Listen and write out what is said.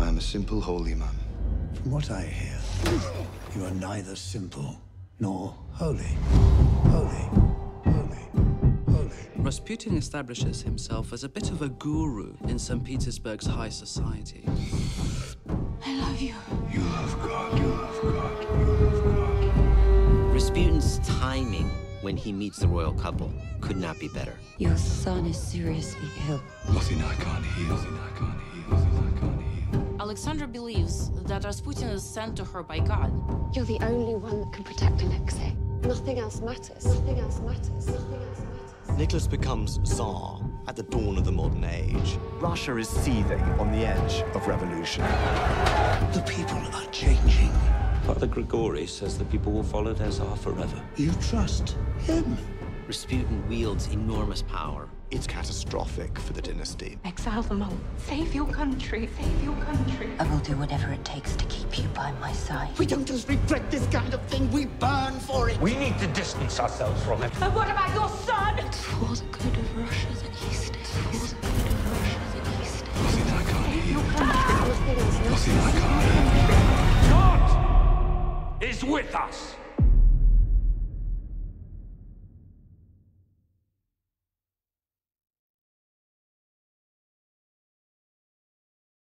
I am a simple holy man. From what I hear, you are neither simple nor holy. Holy, holy, holy. Rasputin establishes himself as a bit of a guru in St. Petersburg's high society. I love you. You love God, you love God, you love God. Rasputin's timing when he meets the royal couple could not be better. Your son is seriously ill. Nothing I can't heal, nothing I can't heal, Alexandra believes that Rasputin is sent to her by God. You're the only one that can protect Alexei. Nothing else matters. Nothing else matters. Nothing else matters. Nicholas becomes Tsar at the dawn of the modern age. Russia is seething on the edge of revolution. The people are changing. Father Grigori says the people will follow their Tsar forever. You trust him. Rasputin wields enormous power. It's catastrophic for the dynasty. Exile them all. Save your country. Save your country. I will do whatever it takes to keep you by my side. We don't just regret this kind of thing, we burn for it. We need to distance ourselves from it. And what about your son? It's For the good of Russia that he stays. For the good of Russia that he stays. Nothing I can't heal, Nothing else matters. nothing I can't heal. God is with us.